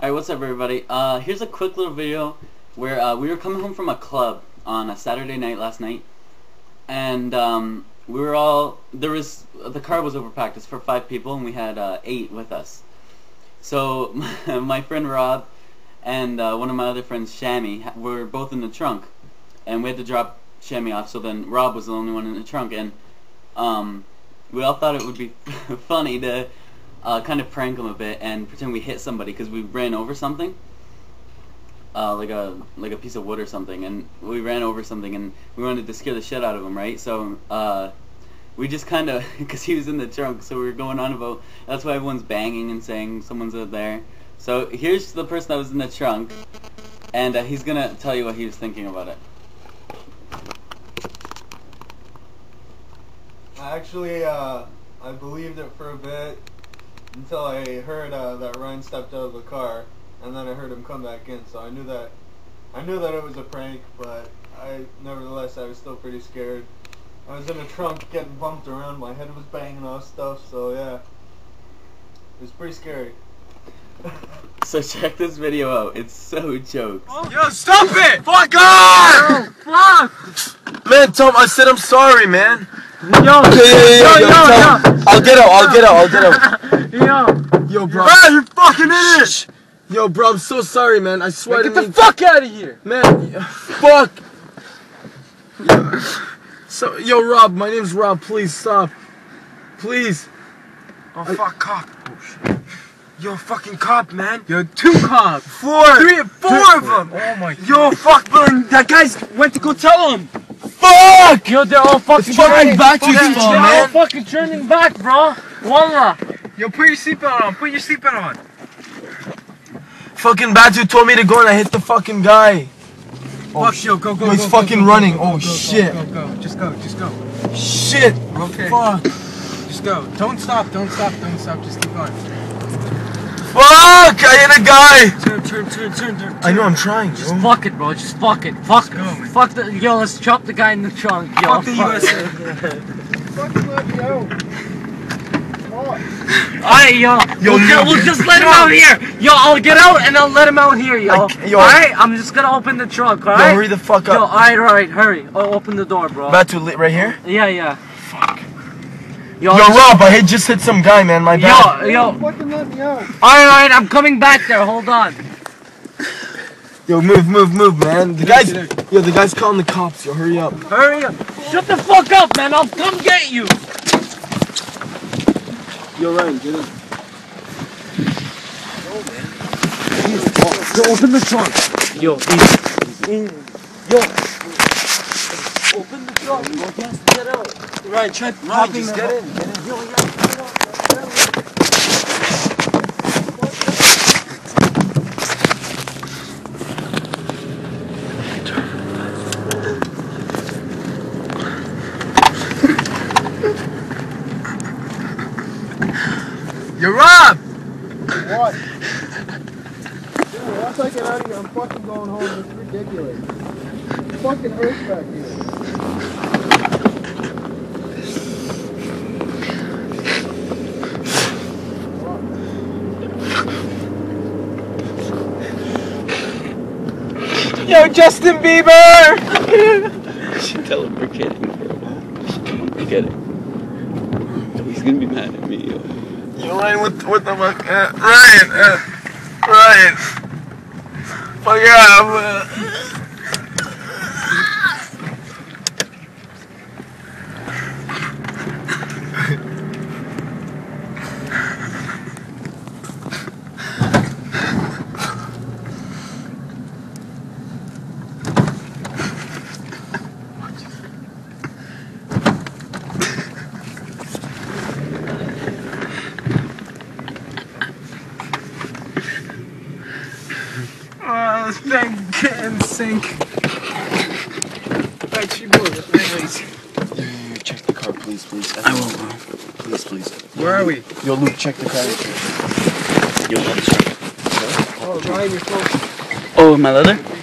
Alright, what's up everybody? Uh, here's a quick little video where uh, we were coming home from a club on a Saturday night last night and um, we were all, there was, the car was overpacked, it's for five people and we had uh, eight with us. So my friend Rob and uh, one of my other friends, Shammy, were both in the trunk and we had to drop Shammy off so then Rob was the only one in the trunk and um, we all thought it would be funny to uh, kind of prank him a bit and pretend we hit somebody because we ran over something, uh, like a like a piece of wood or something, and we ran over something and we wanted to scare the shit out of him, right? So uh, we just kind of because he was in the trunk, so we were going on about that's why everyone's banging and saying someone's out there. So here's the person that was in the trunk, and uh, he's gonna tell you what he was thinking about it. I actually, uh, I believed it for a bit until I heard uh, that Ryan stepped out of the car, and then I heard him come back in. So I knew that I knew that it was a prank, but I nevertheless I was still pretty scared. I was in a trunk getting bumped around. My head was banging off stuff. So yeah, it was pretty scary. so check this video out. It's so jokes. Yo, stop it! Fuck off! Oh, fuck! Man, Tom, I said I'm sorry, man. Yo, Yeah, yeah, yeah, yo, yo, yo, Tom. I'll get out, I'll get out, I'll get out. Yo, Yo, bro. Bro, you fucking idiot! Yo, bro, I'm so sorry, man. I swear Get to Get the fuck out of here! Man, fuck. Yo, so, yo, Rob, my name's Rob. Please stop. Please. Oh fuck, cop. Oh, yo, fucking cop, man. Yo, two cops. Four. Three, four of them. Oh my. god. Yo, fuck, bro. That guy's went to go tell him. Fuck! Yo, they're all fucking turning back fucking- his fault, They're all fucking turning back, bro. Wallah. Yo, put your seatbelt on. Put your seatbelt on. Fucking Batu told me to go and I hit the fucking guy. Oh, Fuck, yo, go, go, Yo, he's go, fucking go, go, running. Oh, shit. Go, go, go. Just go, just go. Shit. Okay. Fuck. Just go. Don't stop, don't stop, don't stop. Just keep going. Fuck! I hit a guy. Turn, turn, turn, turn, turn. I know I'm trying. Just yo. fuck it, bro. Just fuck it. Fuck go. Fuck the. Yo, let's chop the guy in the trunk. Yo, Fuck the. USA. Let me out. Alright, yo. Yo, we'll, ju- no. we'll just let him out here. Yo, I'll get out and I'll let him out here, yo. I c- yo. alright, I'm just gonna open the trunk, alright? Yo, alright? hurry the fuck up. Yo, alright, alright, hurry. Oh, open the door, bro. Batu lit right here. yeah, yeah. Fuck. Yo, Yo, Rob, I hit just hit some guy, man. My bad. yo, yo. Fucking let me out. Alright, alright, I'm coming back there. Hold on. Yo, move, move, move, man. The guy's, yo, the guy's calling the cops. Yo, hurry up. Hurry up. Shut the fuck up, man. I'll come get you. Yo, Ryan, get in. Yo, open the trunk. Yo, easy. easy. Yo. Open the trunk, bro. He has get out. Ryan, try Ryan, just just get get in. Get in. Yo, yeah, Yo, Rob! What? Dude, once I get out of here, I'm fucking going home. It's ridiculous. It fucking hurts back here. Yo, Justin Bieber! Tell him we're kidding, bro. You get it. He's gonna be mad at me, yo. Yo, Ryan, what, what the fuck? Uh, Ryan, uh, Ryan. Fuck yeah, thank and sink. Right, you move. Anyways, Check the car, please, please. I will, bro. Please, please. where are we? Yo, Luke, check the car. Yo, let me check. Oh, Ryan, you're so Oh, my leather?